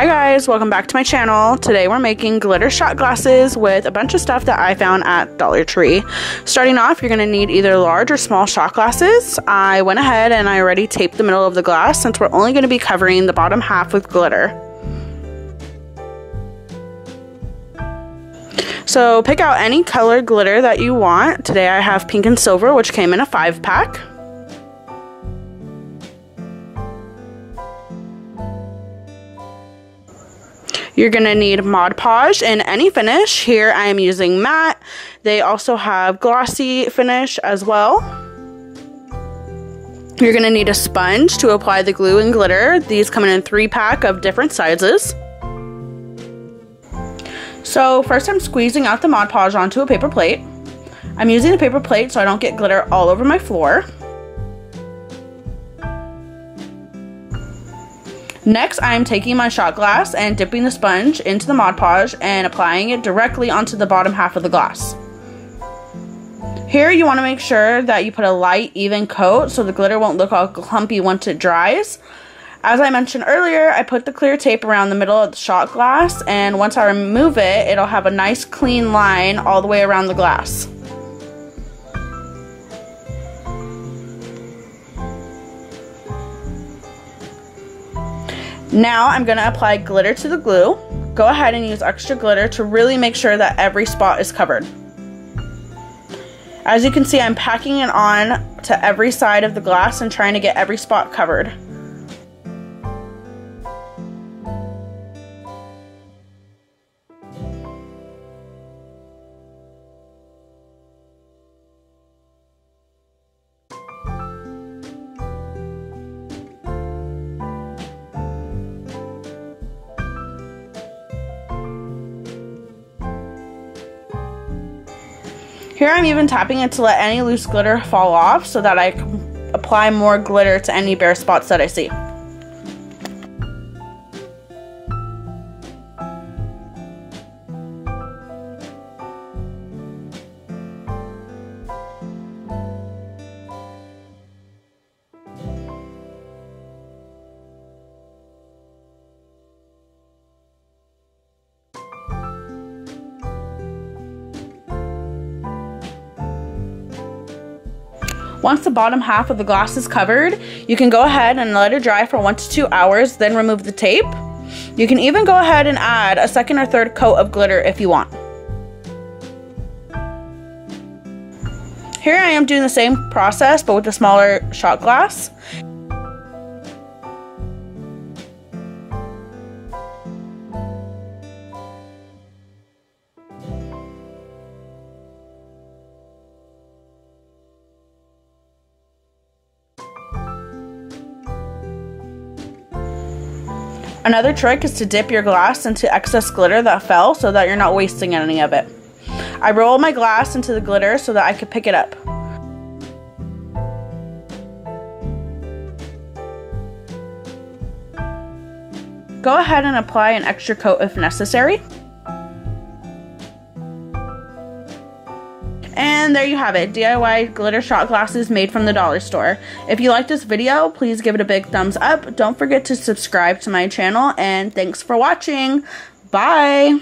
Hi guys, welcome back to my channel. Today we're making glitter shot glasses with a bunch of stuff that I found at Dollar Tree. Starting off, you're going to need either large or small shot glasses. I went ahead and I already taped the middle of the glass since we're only going to be covering the bottom half with glitter. So pick out any color glitter that you want. Today I have pink and silver, which came in a five pack. You're going to need Mod Podge in any finish. Here I am using matte. They also have glossy finish as well. You're going to need a sponge to apply the glue and glitter. These come in a three pack of different sizes. So first I'm squeezing out the Mod Podge onto a paper plate. I'm using a paper plate so I don't get glitter all over my floor. Next, I'm taking my shot glass and dipping the sponge into the Mod Podge and applying it directly onto the bottom half of the glass. Here, you want to make sure that you put a light, even coat so the glitter won't look all clumpy once it dries. As I mentioned earlier, I put the clear tape around the middle of the shot glass, and once I remove it, it'll have a nice clean line all the way around the glass. Now I'm going to apply glitter to the glue. Go ahead and use extra glitter to really make sure that every spot is covered. As you can see, I'm packing it on to every side of the glass and trying to get every spot covered. Here I'm even tapping it to let any loose glitter fall off so that I can apply more glitter to any bare spots that I see. Once the bottom half of the glass is covered, you can go ahead and let it dry for one to two hours, then remove the tape. You can even go ahead and add a second or third coat of glitter if you want. Here I am doing the same process, but with a smaller shot glass. Another trick is to dip your glass into excess glitter that fell so that you're not wasting any of it. I roll my glass into the glitter so that I could pick it up. Go ahead and apply an extra coat if necessary. And there you have it, DIY glitter shot glasses made from the dollar store. If you liked this video, please give it a big thumbs up. Don't forget to subscribe to my channel, and thanks for watching. Bye!